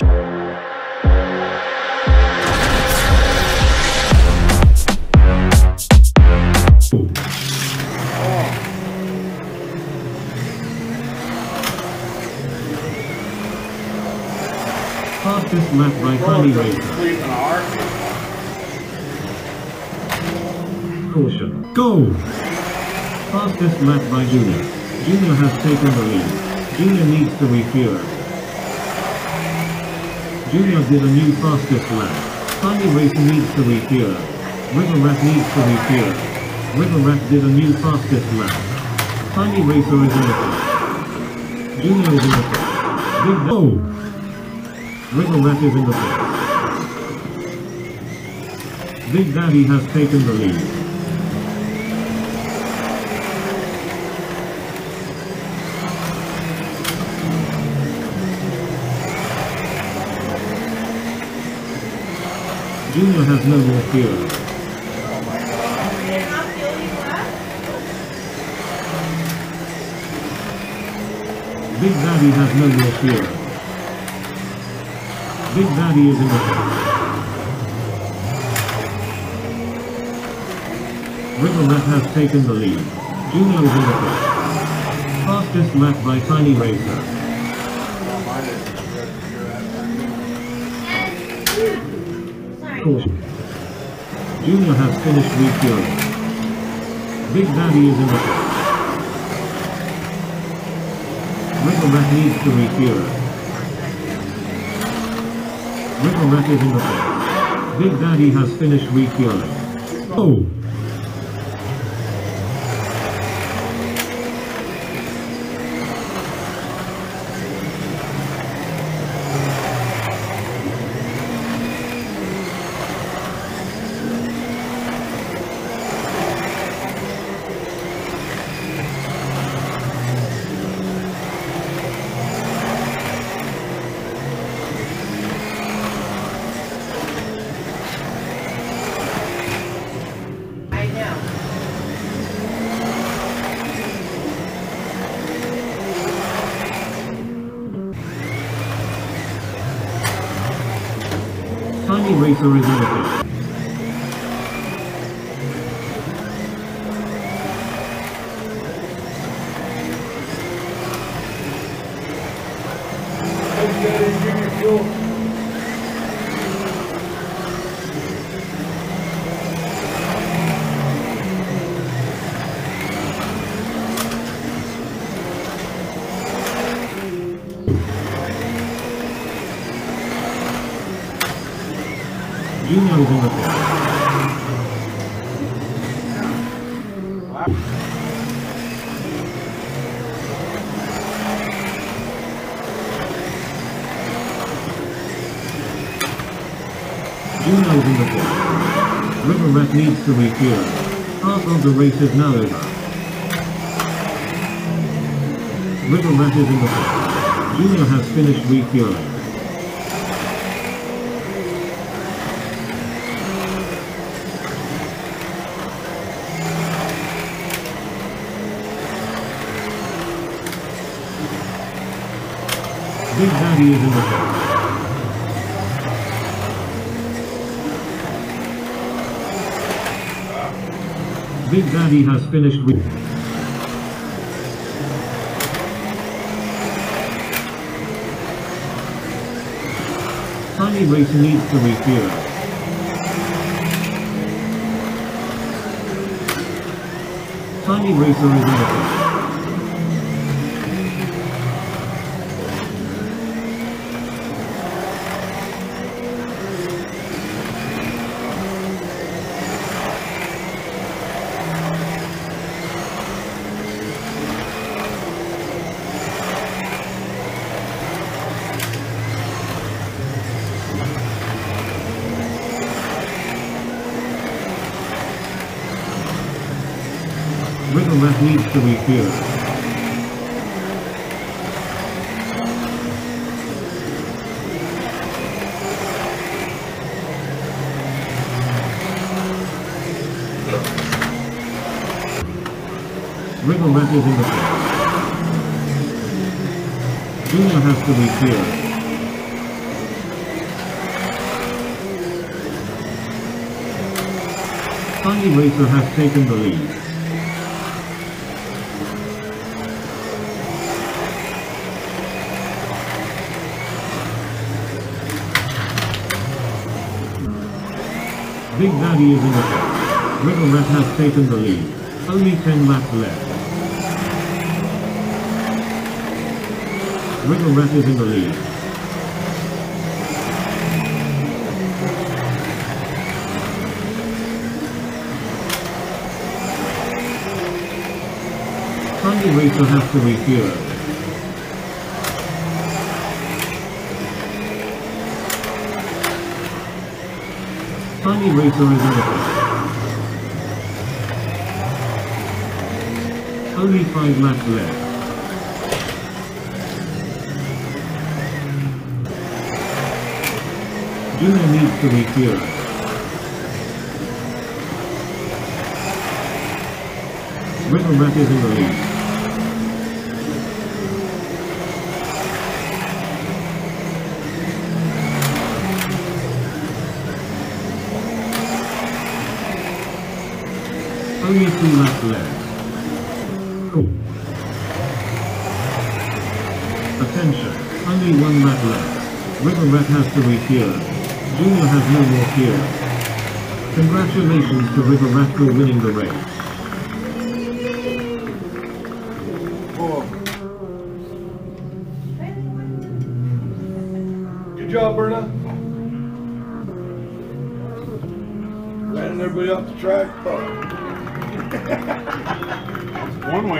Fastest lap by Tiny Racer. Sleep in our Caution. Go! Fastest lap by Junior. Junior has taken the lead. Junior needs to refuel. Junior did a new fastest lap. Tiny Racer needs to refuel. River Rat needs to refuel. River Rat did a new fastest lap. Tiny Racer is in. Junior is in the front. Big Go! River Rat is in the front. Big Daddy has taken the lead. Junior has no more left? Big Daddy has no more fuel. Big Daddy is in the front. River Rat has taken the lead. Junior is in the front. Fastest lap by Tiny Racer. Caution. Junior has finished refueling. Big Daddy is in the front. River Rat needs to refuel. River Rat is in the front. Big Daddy has finished refueling. Oh! Racer is Junior front. Junior is in the front. River Rat needs to refuel. Of the race is now over. River Rat is in the front. Junior has finished refueling. Big Daddy in the front. Big Daddy has finished with... Tiny Racer needs to refuel. Tiny Racer is in Rhythm rigorous needs to refuse. Rigorous is indicated. Junior has to be refuse. Sunny Racer has taken the lead. Big Daddy is in the front. River Rat has taken the lead. Only 10 laps left. River Rat is in the lead. Tiny Racer has to refuel. Tiny Racer is elephant. Only five laps left. Junior needs to refuel. River Rat is in the lead. Two laps left. Cool. Attention, only one lap left. River Rat has to refuel. Junior has no more fuel. Congratulations to River Rat for winning the race. Good job, Berna. Ran everybody off the track. Oh. One way